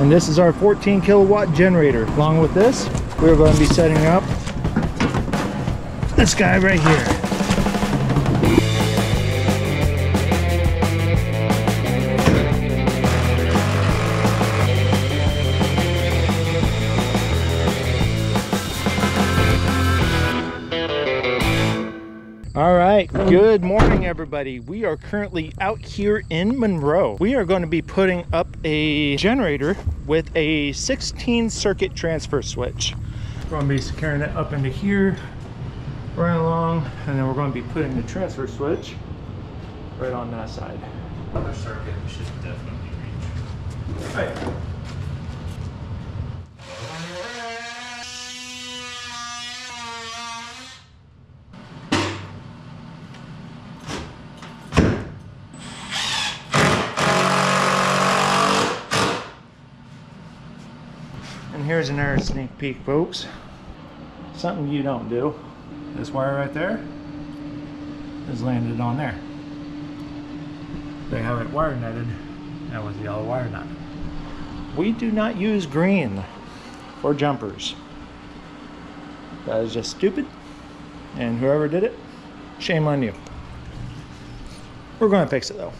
And this is our 14 kilowatt generator. Along with this, we're going to be setting up this guy right here. All right, good morning everybody. We are currently out here in Monroe. We are going to be putting up a generator with a 16 circuit transfer switch. We're going to be securing it up into here, right along, and then we're going to be putting the transfer switch right on that side. Other circuit should definitely reach. Right. And here's another sneak peek, folks. Something you don't do. This wire right there is landed on there. They have it wire netted and with yellow wire nut. We do not use green for jumpers. That is just stupid. And whoever did it, shame on you. We're going to fix it though.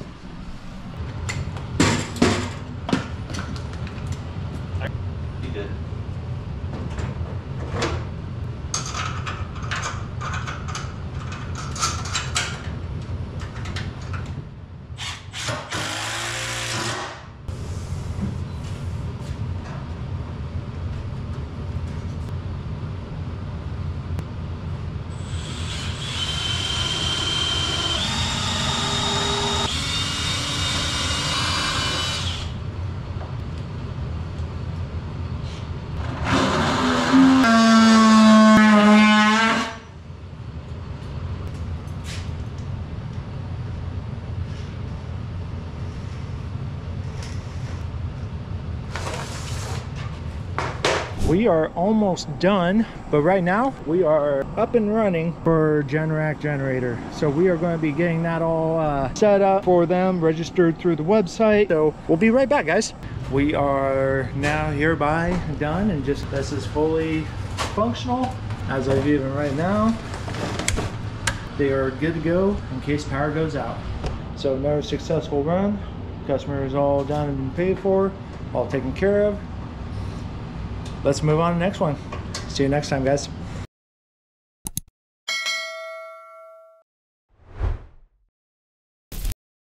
We are almost done, but right now we are up and running for Generac generator. So we are going to be getting that all uh, set up for them, registered through the website. So we'll be right back, guys. We are now hereby done and just this is fully functional as of even right now. They are good to go in case power goes out. So another successful run. Customer is all done and paid for, all taken care of let's move on to the next one. See you next time, guys.